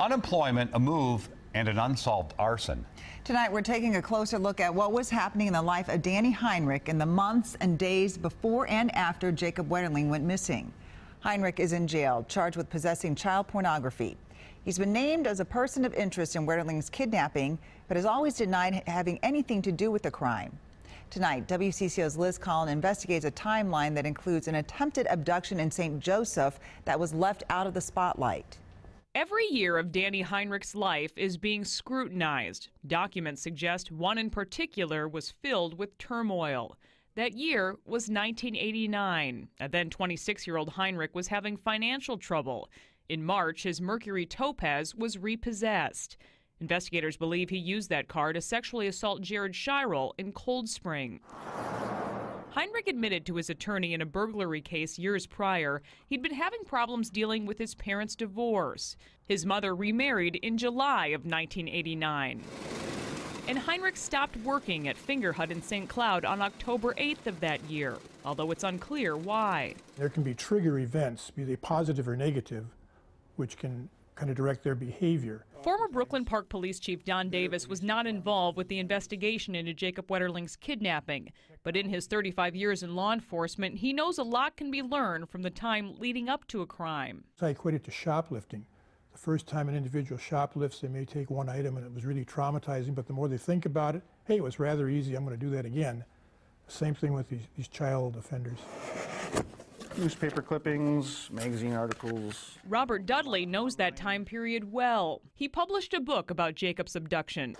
Unemployment, a move, and an unsolved arson. Tonight, we're taking a closer look at what was happening in the life of Danny Heinrich in the months and days before and after Jacob Wetterling went missing. Heinrich is in jail, charged with possessing child pornography. He's been named as a person of interest in Wetterling's kidnapping, but has always denied having anything to do with the crime. Tonight, WCCO's Liz Collin investigates a timeline that includes an attempted abduction in St. Joseph that was left out of the spotlight. Every year of Danny Heinrich's life is being scrutinized. Documents suggest one in particular was filled with turmoil. That year was 1989. A then 26 year old Heinrich was having financial trouble. In March, his Mercury Topaz was repossessed. Investigators believe he used that car to sexually assault Jared Scheierl in Cold Spring. Heinrich admitted to his attorney in a burglary case years prior he'd been having problems dealing with his parents' divorce. His mother remarried in July of 1989. And Heinrich stopped working at Fingerhut in St. Cloud on October 8th of that year, although it's unclear why. There can be trigger events, be they positive or negative, which can kind of direct their behavior. Former Brooklyn Park Police Chief Don Davis was not involved with the investigation into Jacob Wetterling's kidnapping, but in his 35 years in law enforcement, he knows a lot can be learned from the time leading up to a crime. I equate it to shoplifting. The first time an individual shoplifts, they may take one item and it was really traumatizing, but the more they think about it, hey, it was rather easy, I'm going to do that again. Same thing with these, these child offenders newspaper clippings, magazine articles. Robert Dudley knows that time period well. He published a book about Jacob's abduction,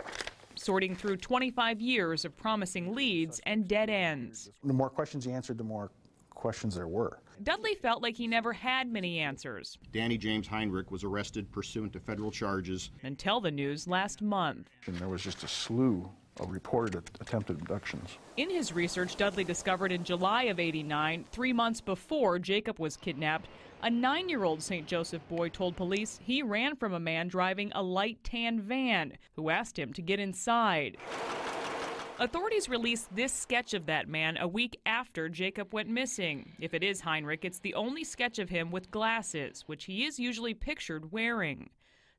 sorting through 25 years of promising leads and dead ends. The more questions he answered, the more questions there were. Dudley felt like he never had many answers. Danny James Heinrich was arrested pursuant to federal charges. Until the news last month. And there was just a slew of reported attempted abductions. In his research, Dudley discovered in July of 89, three months before Jacob was kidnapped, a nine year old St. Joseph boy told police he ran from a man driving a light tan van who asked him to get inside. Authorities released this sketch of that man a week after Jacob went missing. If it is Heinrich, it's the only sketch of him with glasses, which he is usually pictured wearing.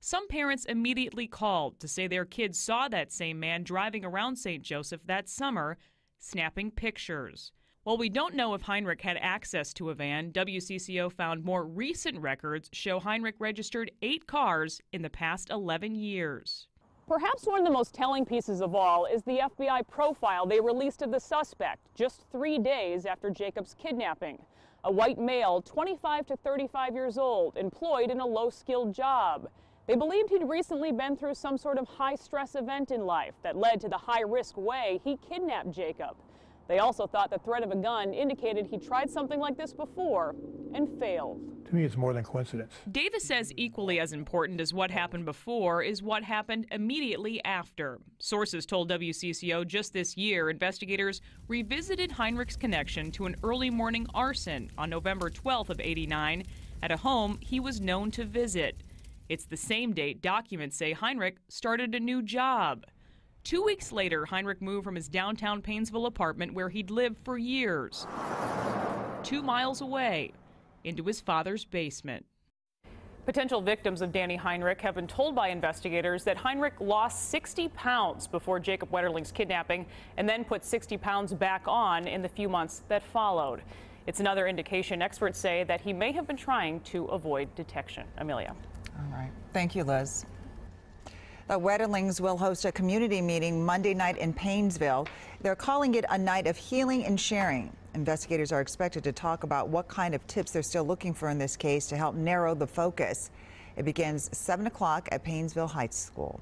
Some parents immediately called to say their kids saw that same man driving around St. Joseph that summer, snapping pictures. While we don't know if Heinrich had access to a van, WCCO found more recent records show Heinrich registered eight cars in the past 11 years. Perhaps one of the most telling pieces of all is the FBI profile they released of the suspect just three days after Jacob's kidnapping. A white male, 25 to 35 years old, employed in a low skilled job. They believed he'd recently been through some sort of high stress event in life that led to the high risk way he kidnapped Jacob. They also thought the threat of a gun indicated he tried something like this before and failed. To me, it's more than coincidence. Davis says equally as important as what happened before is what happened immediately after. Sources told WCCO just this year investigators revisited Heinrich's connection to an early morning arson on November 12th of 89 at a home he was known to visit. It's the same date documents say Heinrich started a new job. Two weeks later, Heinrich moved from his downtown Paynesville apartment where he'd lived for years, two miles away, into his father's basement. Potential victims of Danny Heinrich have been told by investigators that Heinrich lost 60 pounds before Jacob Wetterling's kidnapping and then put 60 pounds back on in the few months that followed. It's another indication experts say that he may have been trying to avoid detection. Amelia. All right. Thank you, Liz. The Wetterlings will host a community meeting Monday night in Paynesville. They're calling it a night of healing and sharing. Investigators are expected to talk about what kind of tips they're still looking for in this case to help narrow the focus. It begins 7 o'clock at Paynesville Heights School.